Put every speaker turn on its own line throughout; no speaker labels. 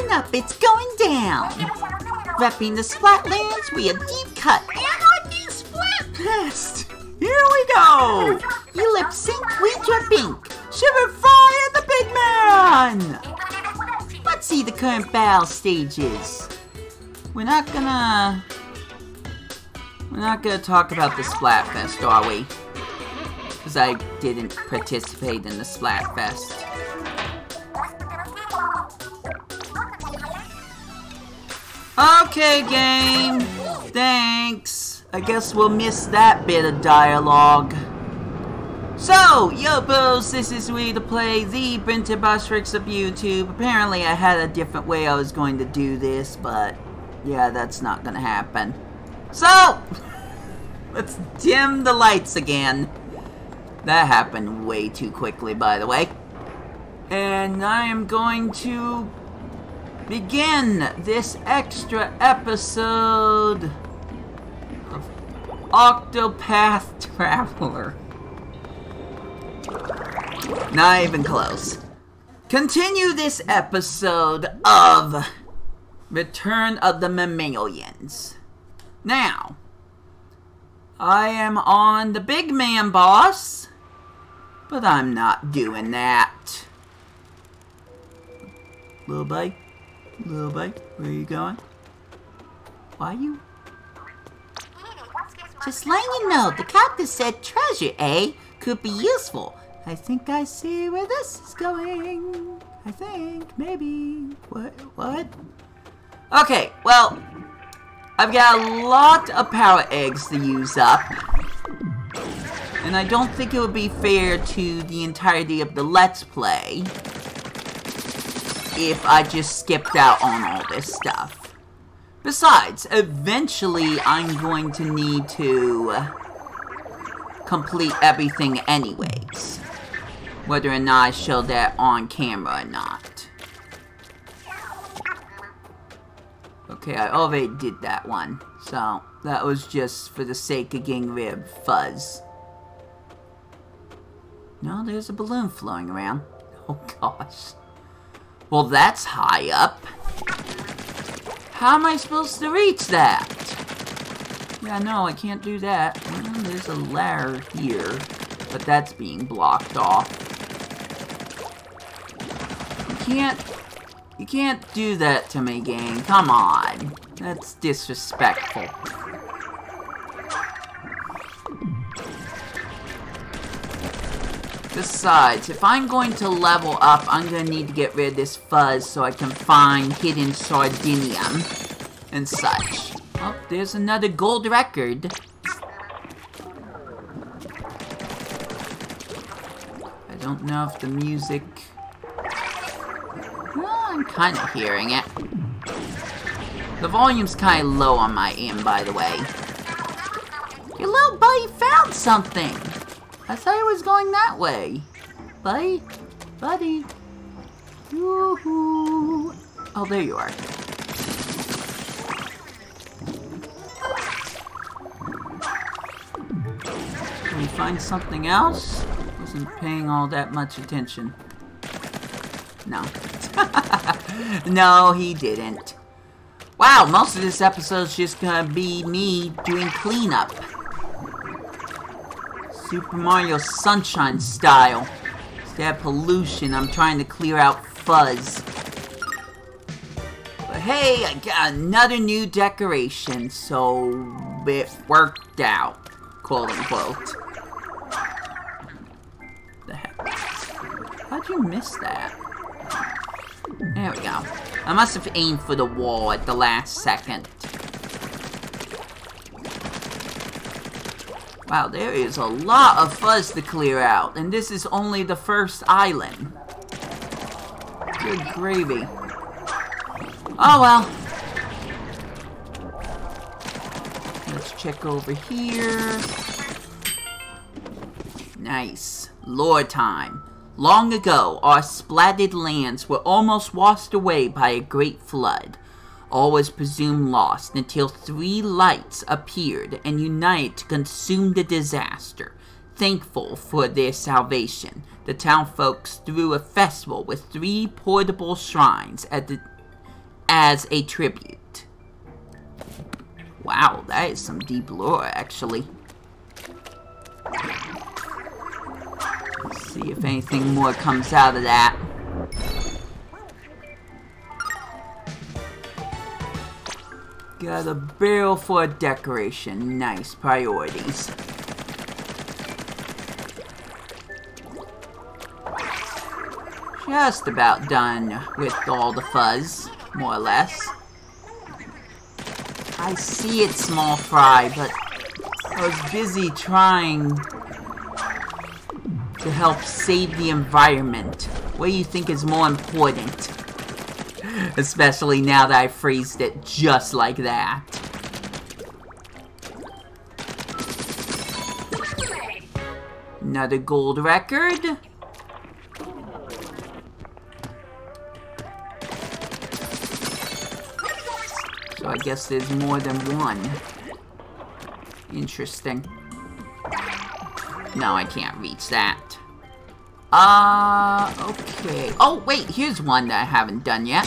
Listen up, it's going down. Repping the Splatlands, we a deep cut anarchy Splatfest. Here we go. You lip sync, we drip ink. Shiver Frye the big man. Let's see the current battle stages. We're not gonna... We're not gonna talk about the Splatfest, are we? Because I didn't participate in the Splatfest. Okay, game. Thanks. I guess we'll miss that bit of dialogue. So, yo bros, this is we to play the Brinton Bostrix of YouTube. Apparently I had a different way I was going to do this, but yeah, that's not gonna happen. So, let's dim the lights again. That happened way too quickly, by the way. And I am going to begin this extra episode of Octopath Traveler. Not even close. Continue this episode of Return of the Mammalians. Now, I am on the big man boss, but I'm not doing that. Little buddy, little buddy, where are you going? Why you? Just letting you know, the captain said treasure, eh? Could be useful. I think I see where this is going. I think, maybe. What? What? Okay, well, I've got a lot of power eggs to use up. And I don't think it would be fair to the entirety of the Let's Play if I just skipped out on all this stuff. Besides, eventually I'm going to need to complete everything anyways. Whether or not I show that on camera or not. Okay, I already did that one. So, that was just for the sake of getting rid of fuzz. No, there's a balloon floating around. Oh gosh. Well, that's high up. How am I supposed to reach that? Yeah, no, I can't do that. Well, there's a ladder here, but that's being blocked off. You can't you can't do that to me, gang. Come on. That's disrespectful. Besides, if I'm going to level up, I'm going to need to get rid of this fuzz so I can find hidden sardinium and such. Oh, there's another gold record. I don't know if the music I'm kind of hearing it. The volume's kind of low on my end, by the way. Your little buddy found something. I thought it was going that way. Buddy? Buddy? Oh, there you are. Can we find something else? Wasn't paying all that much attention. No. no, he didn't. Wow, most of this episode's just gonna be me doing cleanup. Super Mario Sunshine style. Instead of pollution, I'm trying to clear out fuzz. But hey, I got another new decoration, so it worked out, quote unquote. The heck? How'd you miss that? There we go. I must have aimed for the wall at the last second. Wow, there is a lot of fuzz to clear out, and this is only the first island. Good gravy. Oh well. Let's check over here. Nice. Lore time. Long ago, our Splatlands were almost washed away by a great flood. All was presumed lost until three lights appeared and united to consume the disaster. Thankful for their salvation, the town folks threw a festival with three portable shrines at the as a tribute. Wow, that is some deep lore, actually. Let's see if anything more comes out of that. Got a barrel for decoration. Nice priorities. Just about done with all the fuzz, more or less. I see it, Small Fry, but I was busy trying to help save the environment. What do you think is more important? Especially now that I phrased it just like that. Another gold record. So I guess there's more than one. Interesting. No, I can't reach that. Uh, okay. Oh, wait, here's one that I haven't done yet.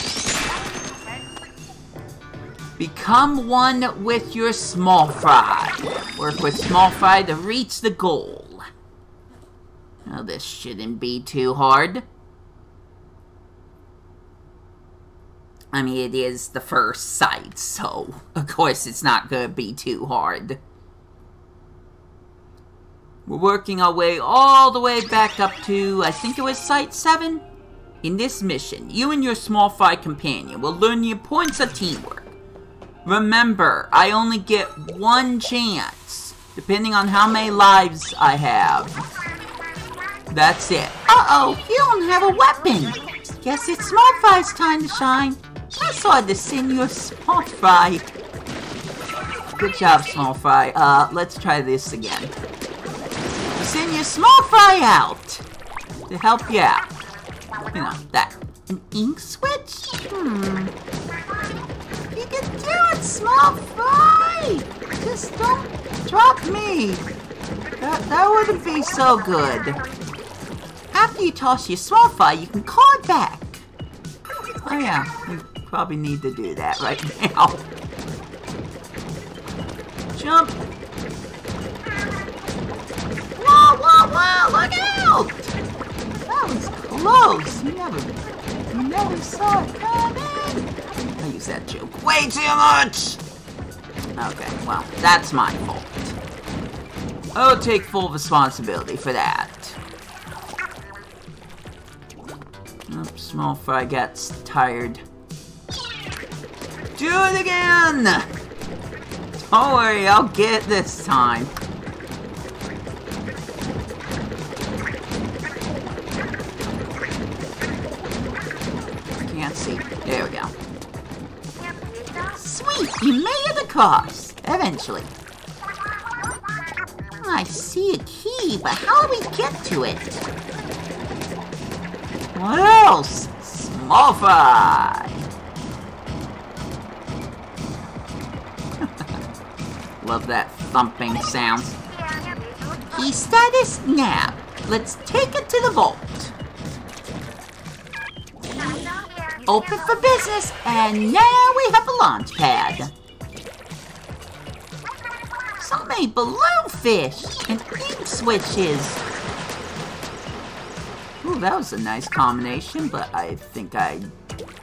Become one with your small fry. Work with small fry to reach the goal. Now, this shouldn't be too hard. I mean, it is the first site, so of course it's not gonna be too hard. We're working our way all the way back up to, I think it was Site 7? In this mission, you and your small fry companion will learn the importance of teamwork. Remember, I only get one chance, depending on how many lives I have. That's it. Uh-oh, you don't have a weapon. Guess it's Small Fry's time to shine. I saw the senior Small Fry. Good job, Small Fry. Uh, let's try this again send your small fry out to help you out. You know, that. An ink switch? Hmm. You can do it, small fry! Just don't drop me. That, that wouldn't be so good. After you toss your small fry, you can call it back. Oh yeah, you probably need to do that right now. Jump Wow, look out! That was close. Never, never saw it coming. I use that joke way too much. Okay, well, that's my fault. I'll take full responsibility for that. Oops, small fry gets tired. Do it again! Don't worry, I'll get it this time. Across. Eventually. I see a key, but how do we get to it? What else? Small fry! Love that thumping sound. Key status now. Let's take it to the vault. Open for business, and now we have a launch pad. Balloon fish and ink switches. Ooh, that was a nice combination, but I think I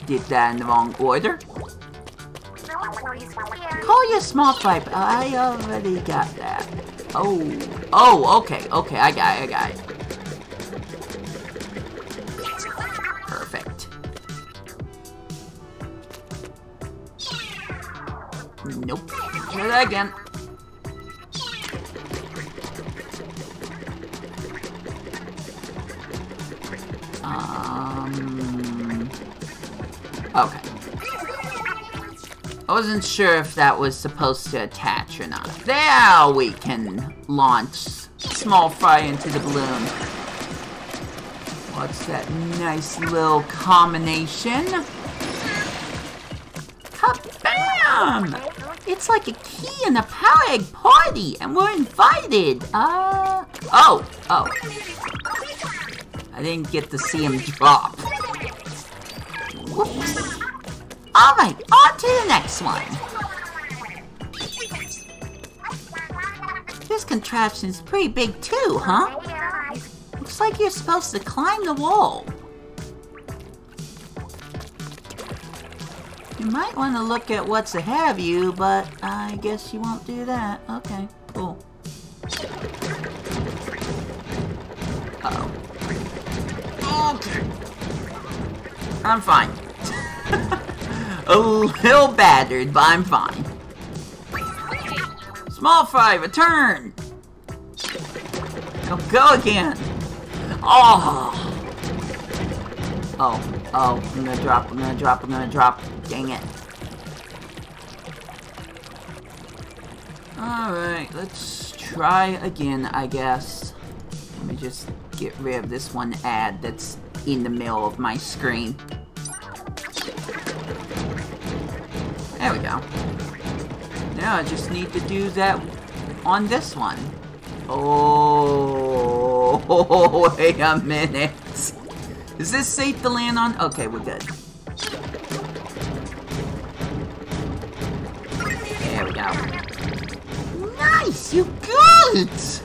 did that in the wrong order. Call your small pipe. I already got that. Oh, oh, okay, okay, I got it, I got it. Perfect. Nope. Try that again. Um... Okay. I wasn't sure if that was supposed to attach or not. There we can launch small fry into the balloon. What's that nice little combination? Kabam! It's like a key in a power egg party, and we're invited. Uh, oh, oh. I didn't get to see him drop. Alright, on to the next one. This contraption's pretty big too, huh? Looks like you're supposed to climb the wall. You might want to look at what's ahead of you, but I guess you won't do that. Okay, cool. Uh oh Okay. I'm fine. A little battered, but I'm fine. Small fry, return! Now go again! Oh! Oh, oh, I'm gonna drop, I'm gonna drop, I'm gonna drop. Dang it. Alright, let's try again, I guess. Let me just get rid of this one ad that's in the middle of my screen. There we go. Now I just need to do that on this one. Oh, wait a minute. Is this safe to land on? Okay, we're good. There we go. Nice! You it!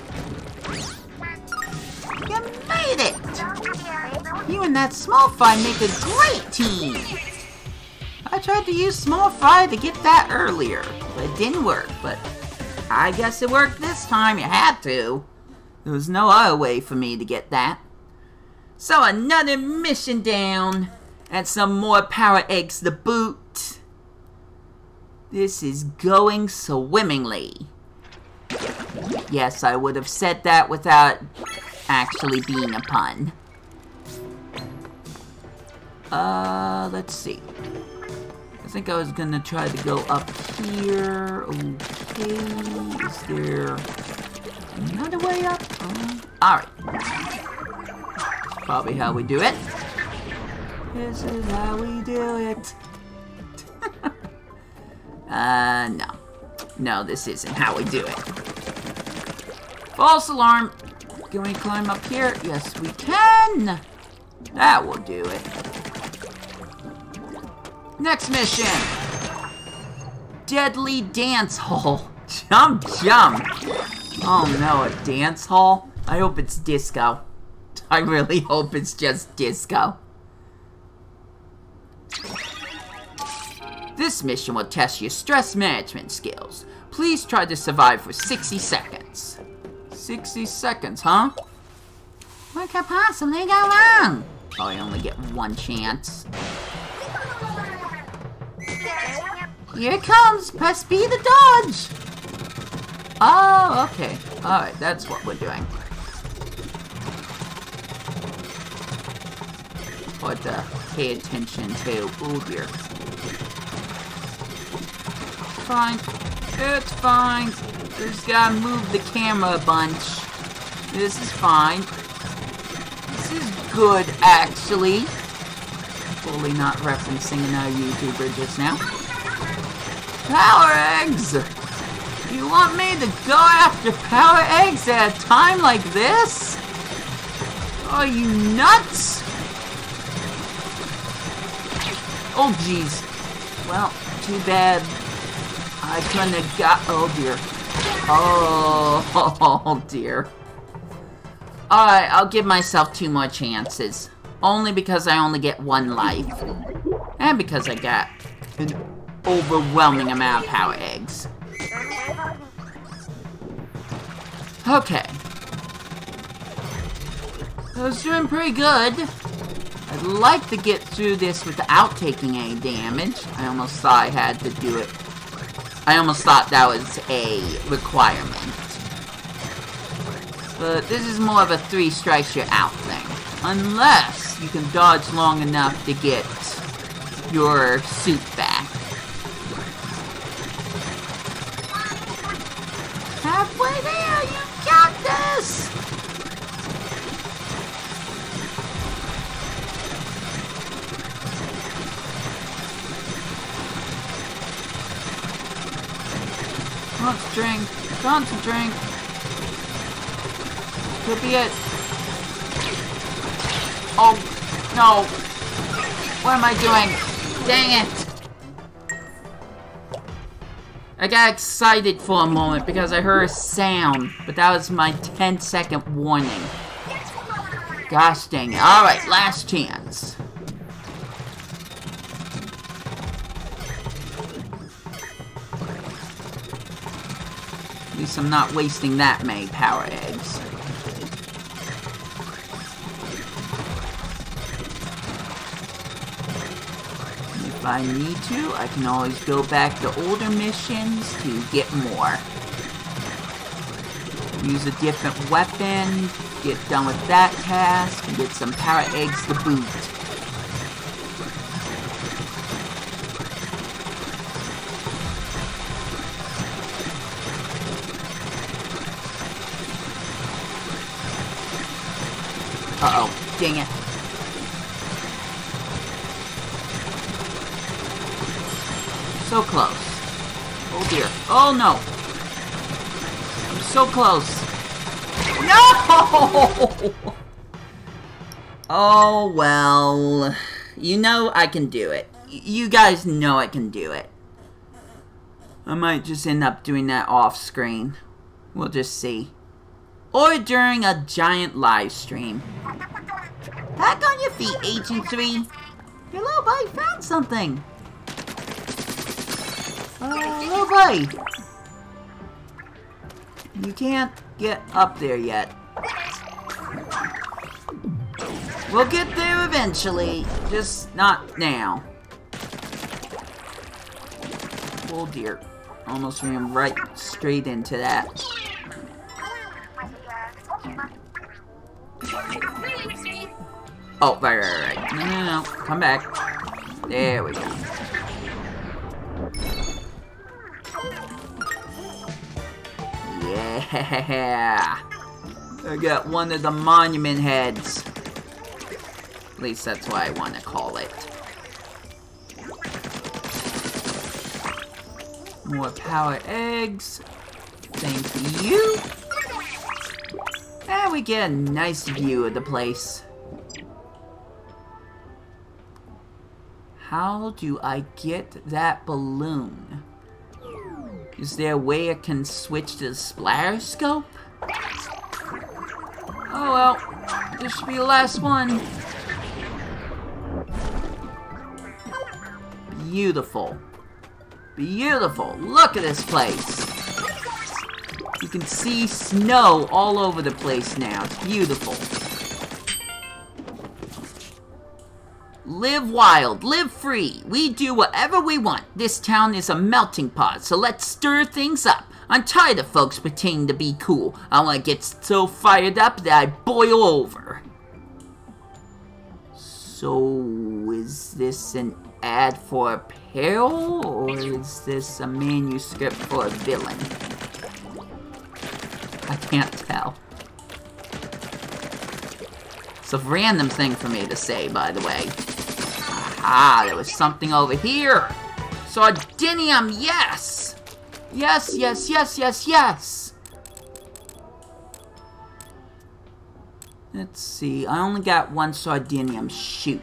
You made it! You and that small fry make a great team! I tried to use small fry to get that earlier, but it didn't work, but I guess it worked this time. You had to. There was no other way for me to get that. So another mission down, and some more power eggs to boot. This is going swimmingly. Yes, I would have said that without actually being a pun. Uh, let's see. I think I was gonna try to go up here. Okay, is there another way up? Oh. Alright. Probably how we do it. This is how we do it. uh, no. No, this isn't how we do it. False alarm. Can we climb up here? Yes, we can. That will do it. Next mission. Deadly Dance Hall. Jump, jump. Oh no, a dance hall? I hope it's disco. I really hope it's just disco. This mission will test your stress management skills. Please try to survive for 60 seconds. 60 seconds, huh? What could possibly go wrong? I only get one chance. Here comes! Press B to dodge! Oh, okay. Alright, that's what we're doing. What to pay attention to. Oh dear. Fine. It's fine. Just gotta move the camera a bunch. This is fine. This is good, actually. Fully not referencing another YouTuber just now. Power eggs! You want me to go after power eggs at a time like this? Are you nuts? Oh, jeez. Well, too bad. I couldn't have got... Oh, dear. Oh, oh dear. Alright, I'll give myself two more chances. Only because I only get one life. And because I got an overwhelming amount of power eggs. Okay. I was doing pretty good. I'd like to get through this without taking any damage. I almost thought I had to do it. I almost thought that was a requirement. But this is more of a three strikes you're out thing. Unless you can dodge long enough to get your suit back. Halfway there, you got this! Let's drink. Time to drink. Could be it. Oh, no. What am I doing? Dang it. I got excited for a moment because I heard a sound, but that was my 10 second warning. Gosh dang it. Alright, last chance. At least I'm not wasting that many power eggs. If I need to, I can always go back to older missions to get more. Use a different weapon, get done with that task, and get some power eggs to boot. Uh-oh, dang it. So close. Oh dear. Oh no! I'm so close. No! Oh well. You know I can do it. You guys know I can do it. I might just end up doing that off screen. We'll just see. Or during a giant live stream. Back on your feet, Agent 3. Hello, buddy, found something. Uh, little buddy. You can't get up there yet. We'll get there eventually, just not now. Oh dear. Almost ran right straight into that. Oh, right, right, right. No, no, no. Come back. There we go. Yeah! I got one of the monument heads. At least that's what I want to call it. More power eggs. Thank you. And we get a nice view of the place. How do I get that balloon? Is there a way I can switch to the Splatterscope? Oh well, this should be the last one. Beautiful. Beautiful. Look at this place. You can see snow all over the place now. It's beautiful. Live wild, live free. We do whatever we want. This town is a melting pot, so let's stir things up. I'm tired of folks pretending to be cool. I want to get so fired up that I boil over. So, is this an ad for apparel, or is this a manuscript for a villain? I can't tell. It's a random thing for me to say, by the way. Ah, there was something over here. Sardinium, yes! Yes, yes, yes, yes, yes! Let's see, I only got one Sardinium. Shoot.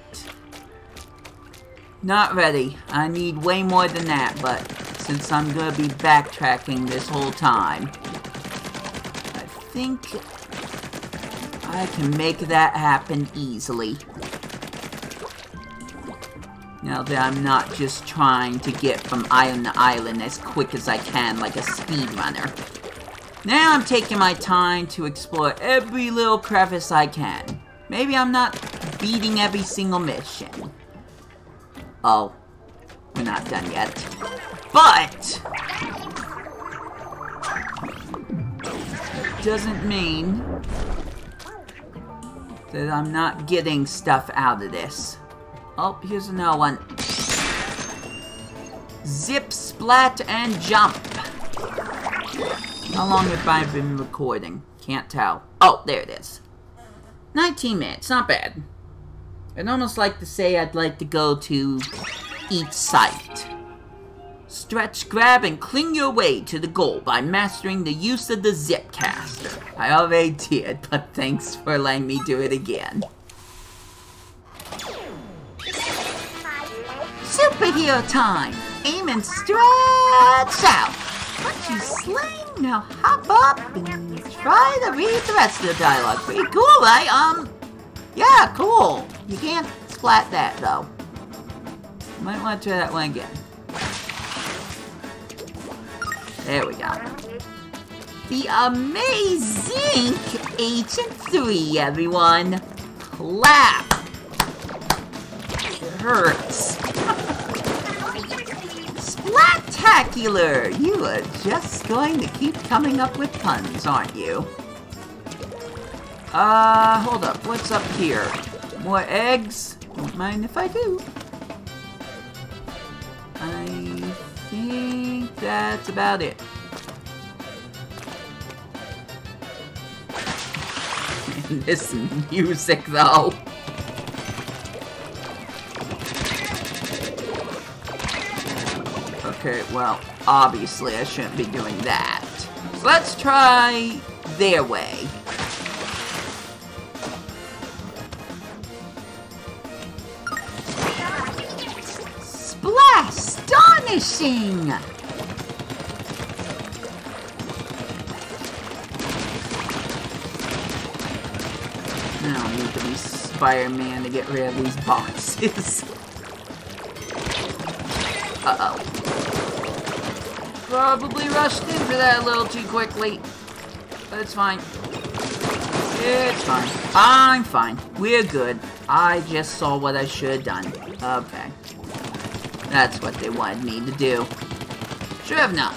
Not ready. I need way more than that, but since I'm gonna be backtracking this whole time, I think I can make that happen easily. Now that I'm not just trying to get from island to island as quick as I can like a speedrunner. Now I'm taking my time to explore every little crevice I can. Maybe I'm not beating every single mission. Oh, we're not done yet. But, doesn't mean that I'm not getting stuff out of this. Oh, here's another one. Zip, splat, and jump. How long have I been recording? Can't tell. Oh, there it is. 19 minutes, not bad. I'd almost like to say I'd like to go to each site. Stretch, grab, and cling your way to the goal by mastering the use of the zip Zipcaster. I already did, but thanks for letting me do it again. Superhero time! Aim and stretch out! Once you sling, now hop up and try to read the rest of the dialogue. Pretty cool, right? Um, yeah, cool. You can't splat that, though. Might want to try that one again. There we go. The amazing Agent 3, everyone. Clap. It hurts. Spectacular! You are just going to keep coming up with puns, aren't you? Uh, hold up. What's up here? More eggs? Don't mind if I do. I think that's about it. this music, though. Okay, well, obviously I shouldn't be doing that. Let's try their way. Splash! Astonishing! I don't need to be Spider-Man to get rid of these boxes. Uh-oh. Probably rushed into that a little too quickly. But it's fine. It's fine. I'm fine. We're good. I just saw what I should have done. Okay. That's what they wanted me to do. Should have known.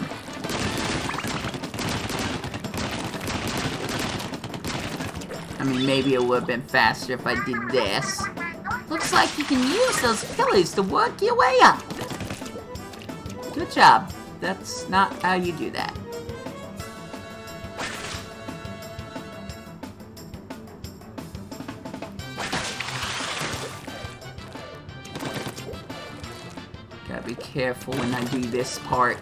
I mean, maybe it would have been faster if I did this. Looks like you can use those pillars to work your way up. Good job. That's not how you do that. Gotta be careful when I do this part.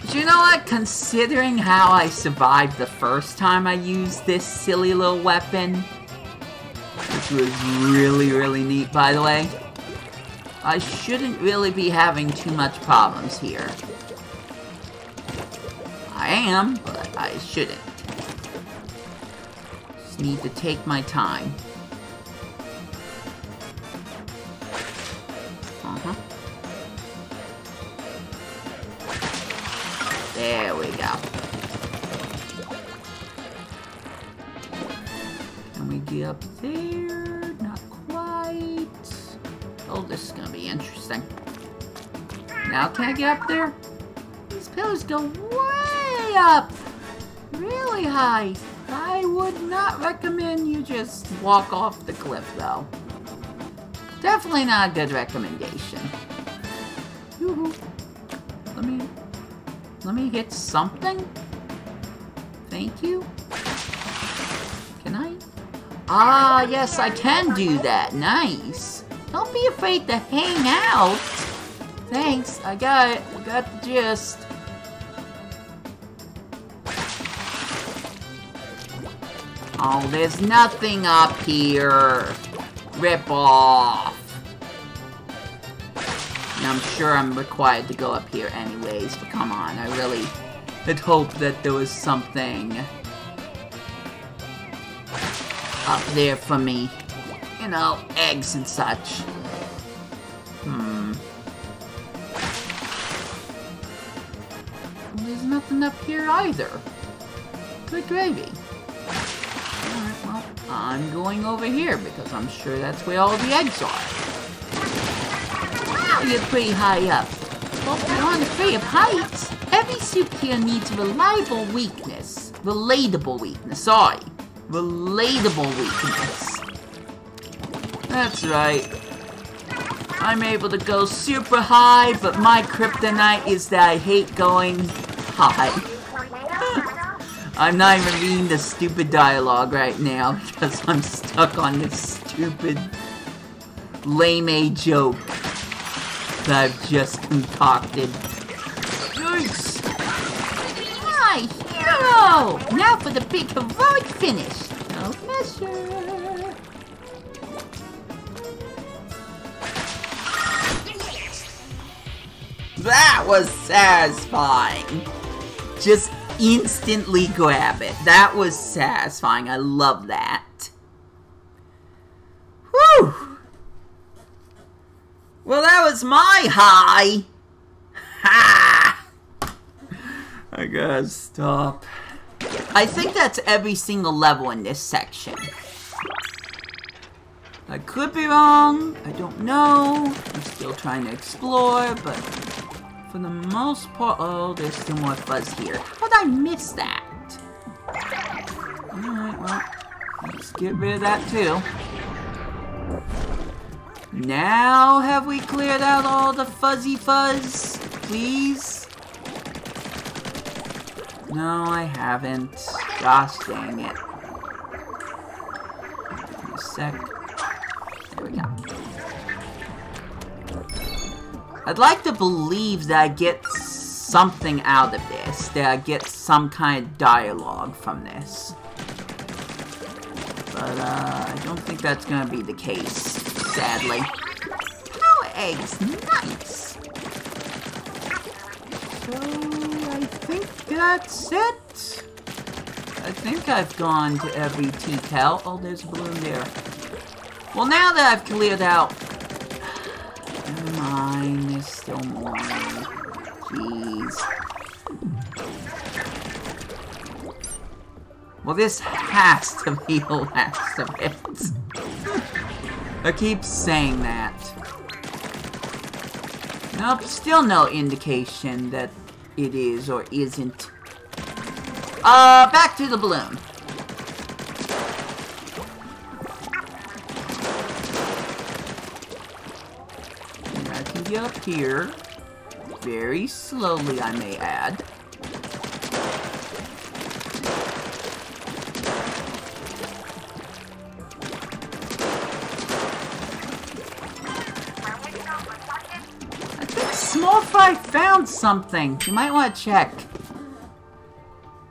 But you know what? Considering how I survived the first time I used this silly little weapon, which was really, really neat, by the way, I shouldn't really be having too much problems here. I am, but I shouldn't. Just need to take my time. Uh-huh. There we go. Can we get up there? Now can I get up there? These pillars go way up! Really high. I would not recommend you just walk off the cliff, though. Definitely not a good recommendation. Let me... Let me hit something? Thank you? Can I? Ah, yes, I can do that. Nice. Don't be afraid to hang out. Thanks, I got it. I got the gist. Oh, there's nothing up here. Rip off. I'm sure I'm required to go up here anyways, but come on, I really had hoped that there was something up there for me. You know, eggs and such. Nothing up here either. Good gravy. Alright, well, I'm going over here because I'm sure that's where all the eggs are. Wow, you're pretty high up. Well, not afraid of heights, every suit here needs reliable weakness. Relatable weakness, sorry. Relatable weakness. That's right. I'm able to go super high, but my kryptonite is that I hate going I'm not even reading the stupid dialogue right now because I'm stuck on this stupid lame joke that I've just concocted. Yikes! My hero! Now for the big heroic finish. No pressure. That was satisfying. Just instantly grab it. That was satisfying. I love that. Whew! Well, that was my high. Ha! I gotta stop. I think that's every single level in this section. I could be wrong. I don't know. I'm still trying to explore, but for the most part... Oh, there's still more fuzz here. How I miss that? Alright, well, let's get rid of that too. Now have we cleared out all the fuzzy fuzz? Please? No, I haven't. Gosh dang it. sec. There we go. I'd like to believe that I get something out of this. That I get some kind of dialogue from this. But, uh, I don't think that's gonna be the case sadly. Power eggs, nice. So, I think that's it. I think I've gone to every tea Oh, there's a balloon there. Well, now that I've cleared out... Mind, there's still more. Jeez. Well, this has to be the last of it. I keep saying that. Nope, still no indication that it is or isn't. Uh, back to the balloon. Up here. Very slowly, I may add. I found something. You might want to check.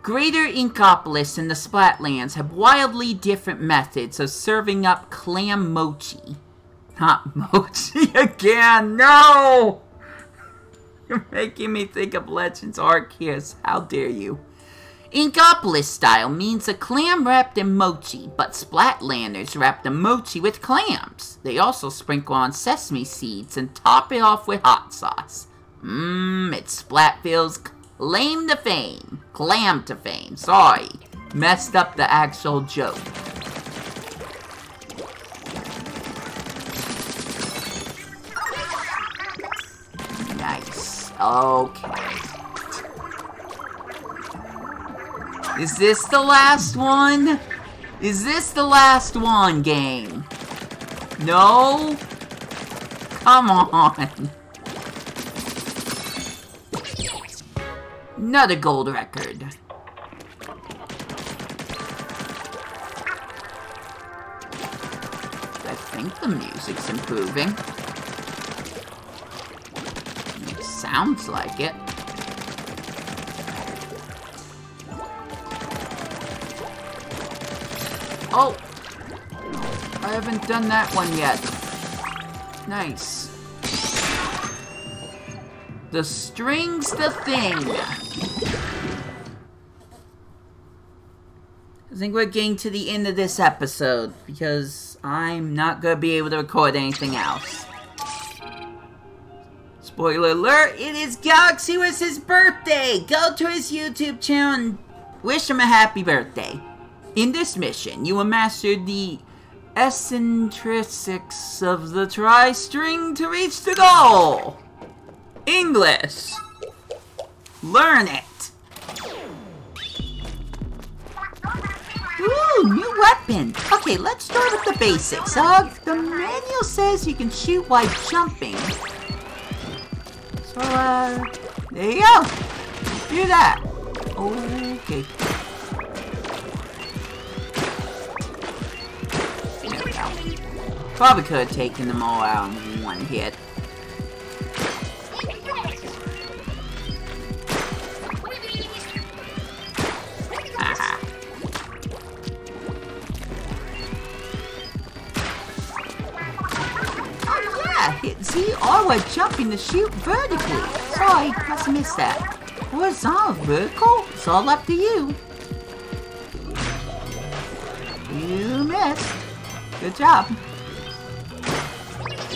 Greater Inkopolis and the Splatlands have wildly different methods of serving up clam mochi. Not mochi again, no! You're making me think of Legends Arceus. How dare you? Inkopolis style means a clam wrapped in mochi, but Splatlanders wrap the mochi with clams. They also sprinkle on sesame seeds and top it off with hot sauce. Mmm, it's Splatsville's claim to fame. Clam to fame, sorry. Messed up the actual joke. Okay. Is this the last one? Is this the last one, game? No? Come on. Another gold record. I think the music's improving. It sounds like it. Oh! I haven't done that one yet. Nice. The string's the thing. I think we're getting to the end of this episode because I'm not going to be able to record anything else. Spoiler alert, it is Galaxy his birthday! Go to his YouTube channel and wish him a happy birthday. In this mission, you will master the eccentricics of the tri-string to reach the goal! English. Learn it. Ooh, new weapon. Okay, let's start with the basics. Uh, the manual says you can shoot while jumping. So, uh, there you go. Do that. Okay. Probably could have taken them all out in one hit. See, I was jumping to shoot vertically. Sorry, have missed that. Horizontal, vertical? It's all up to you. You missed. Good job.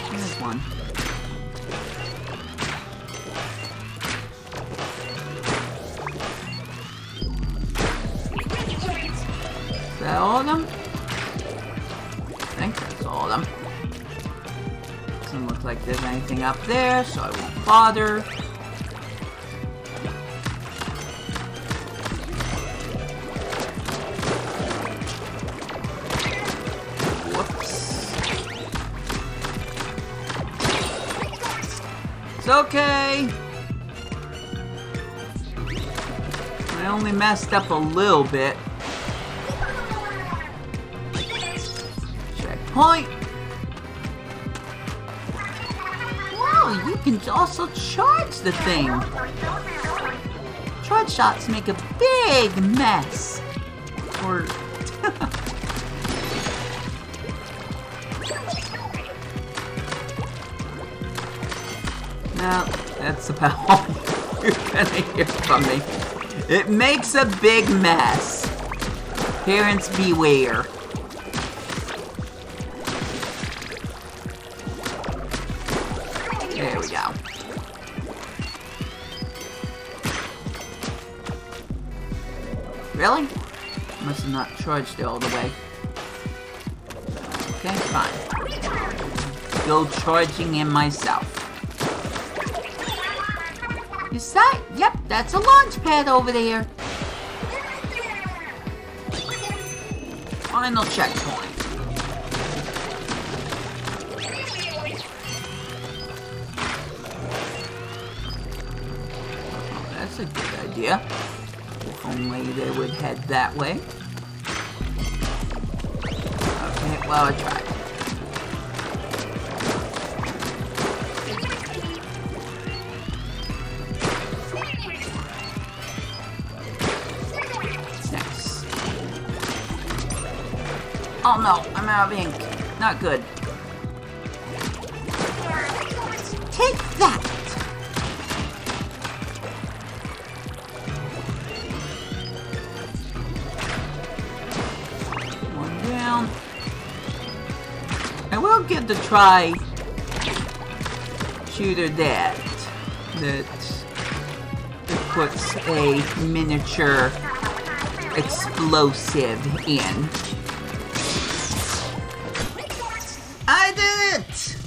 There's one. Is them? Doesn't look like there's anything up there, so I won't bother. Whoops. It's okay. I only messed up a little bit. Checkpoint. Can also charge the thing. Charge shots make a big mess. Or No, that's about all you're gonna hear from me. It makes a big mess. Parents beware. Charged all the way. Okay, fine. Go charging in myself. Is that? Yep, that's a launch pad over there. Final checkpoint. Oh, that's a good idea. If only they would head that way. Well, I tried. Oh no, I'm out of ink. Not good. Give the try shooter. That that puts a miniature explosive in. I did it!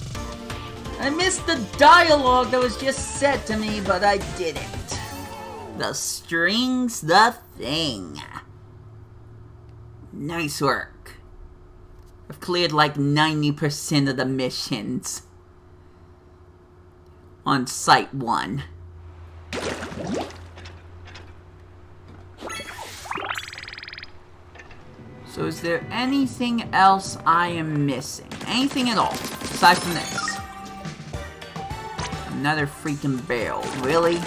I missed the dialogue that was just said to me, but I did it. The string's the thing. Nice work. I've cleared like 90% of the missions on Site 1. So is there anything else I am missing? Anything at all, aside from this? Another freaking barrel, really?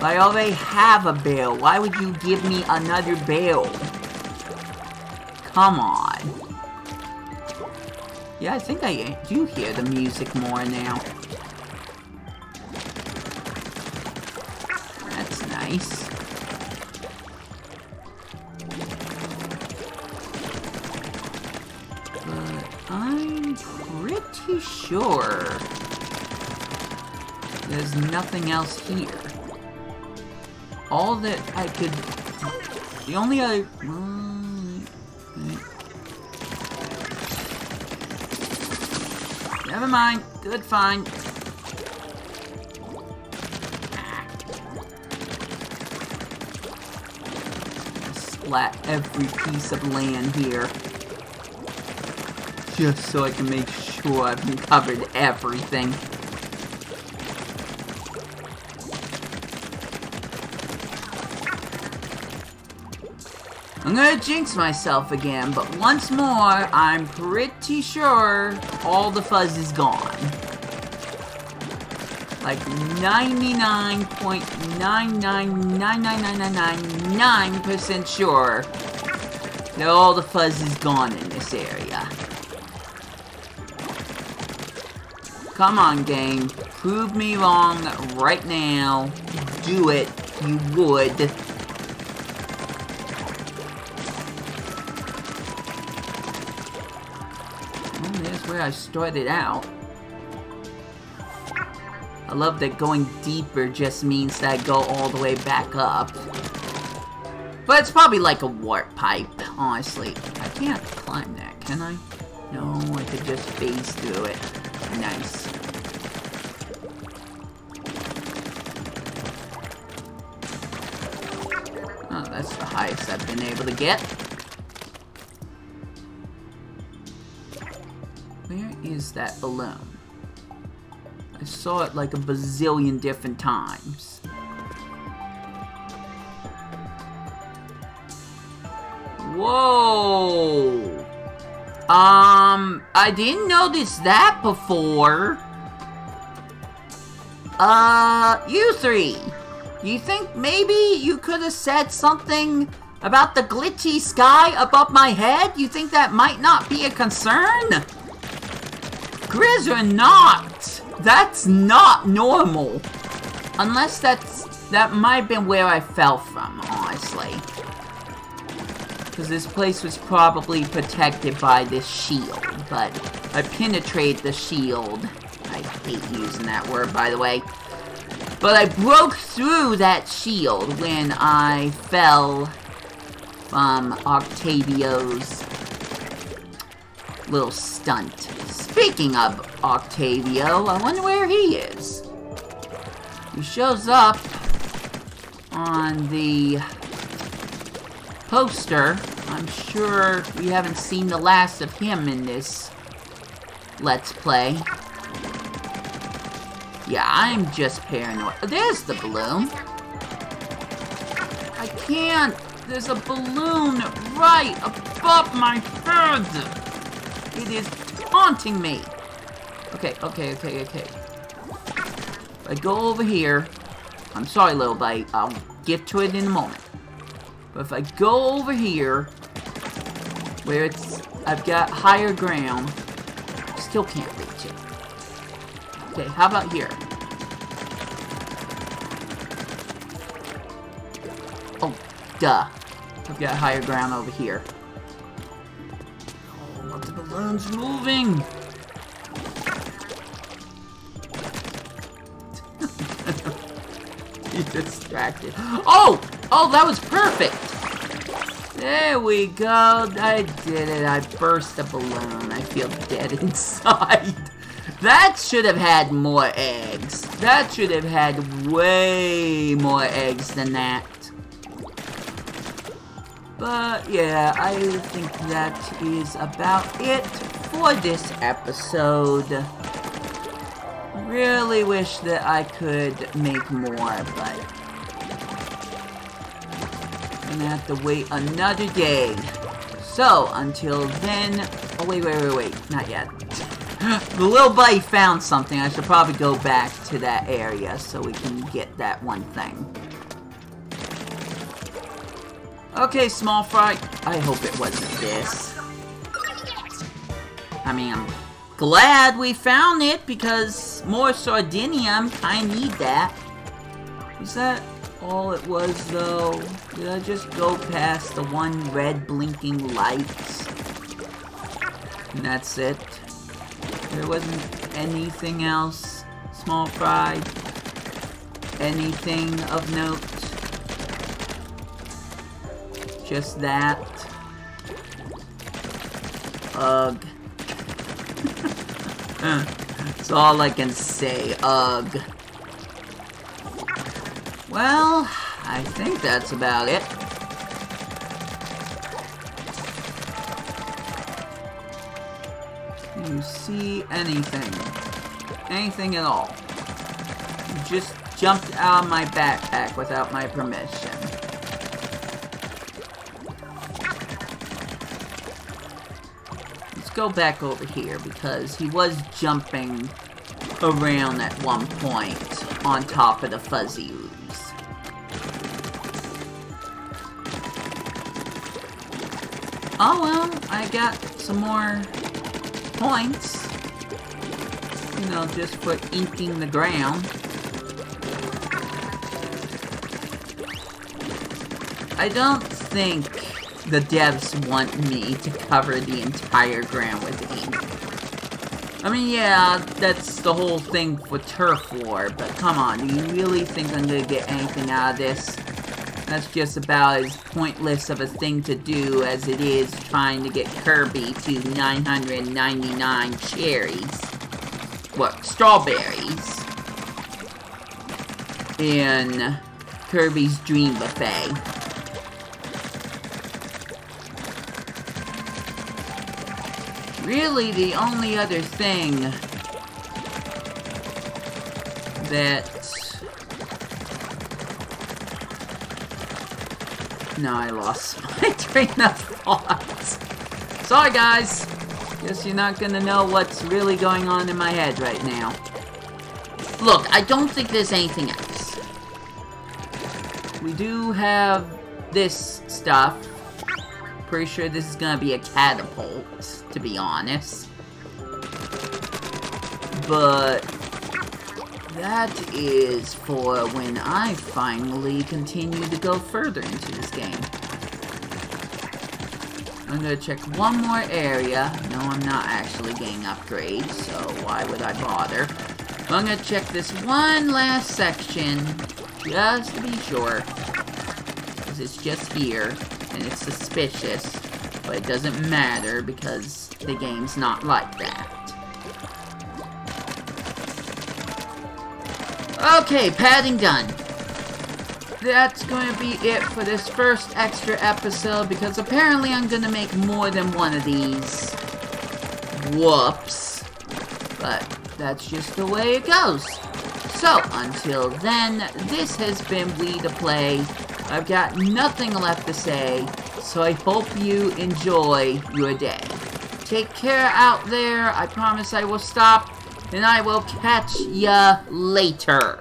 I already have a barrel, why would you give me another barrel? Come on. Yeah, I think I do hear the music more now. That's nice. But I'm pretty sure there's nothing else here. All that I could... The only other... Never mind. Good, fine. Splat every piece of land here. Just so I can make sure I've covered everything. I'm gonna jinx myself again, but once more, I'm pretty sure all the fuzz is gone. Like 99.9999999% sure that all the fuzz is gone in this area. Come on, game. Prove me wrong right now. do it, you would. I started out. I love that going deeper just means that I go all the way back up. But it's probably like a warp pipe, honestly. I can't climb that, can I? No, I could just phase through it. Nice. Oh, that's the highest I've been able to get. Where is that balloon? I saw it like a bazillion different times. Whoa! Um, I didn't notice that before. Uh, you three. You think maybe you could have said something about the glitchy sky above my head? You think that might not be a concern? Grizz or not, that's not normal. Unless that's, that might have been where I fell from, honestly. Because this place was probably protected by this shield, but I penetrated the shield. I hate using that word, by the way. But I broke through that shield when I fell from Octavio's little stunt. Speaking of Octavio, I wonder where he is. He shows up on the poster. I'm sure we haven't seen the last of him in this Let's Play. Yeah, I'm just paranoid. There's the balloon. I can't. There's a balloon right above my head. It is haunting me. Okay, okay, okay, okay. If I go over here. I'm sorry, little bite. I'll get to it in a moment. But if I go over here, where it's, I've got higher ground, still can't reach it. Okay, how about here? Oh, duh. I've got higher ground over here. Balloon's moving! you distracted. Oh! Oh, that was perfect! There we go. I did it. I burst a balloon. I feel dead inside. That should have had more eggs. That should have had way more eggs than that. But yeah, I think that is about it for this episode. Really wish that I could make more, but I'm gonna have to wait another day. So, until then... Oh, wait, wait, wait, wait. Not yet. the little buddy found something. I should probably go back to that area so we can get that one thing. Okay, Smallfry. I hope it wasn't this. I mean, I'm glad we found it because more sardinium. I need that. Is that all it was, though? Did I just go past the one red blinking lights? And that's it? There wasn't anything else? Smallfry? Anything of note? Just that? Ugh. That's all I can say, ugh. Well, I think that's about it. You see anything? Anything at all? You just jumped out of my backpack without my permission. Go back over here because he was jumping around at one point on top of the fuzzy Oh well, I got some more points. You know, just for inking the ground. I don't think the devs want me to cover the entire ground with ink. I mean, yeah, that's the whole thing for Turf War, but come on, do you really think I'm gonna get anything out of this? That's just about as pointless of a thing to do as it is trying to get Kirby to 999 cherries. What, strawberries. In Kirby's Dream Buffet. Really, the only other thing that No, I lost my train of thought. Sorry, guys. Guess you're not gonna know what's really going on in my head right now. Look, I don't think there's anything else. We do have this stuff. Pretty sure this is gonna be a catapult, to be honest. But that is for when I finally continue to go further into this game. I'm gonna check one more area. No, I'm not actually getting upgrades, so why would I bother? I'm gonna check this one last section, just to be sure. Because it's just here, and it's suspicious, but it doesn't matter because the game's not like that. Okay, padding done. That's going to be it for this first extra episode, because apparently I'm going to make more than one of these. Whoops. But that's just the way it goes. So, until then, this has been We to Play. I've got nothing left to say, so I hope you enjoy your day. Take care out there. I promise I will stop and I will catch ya later.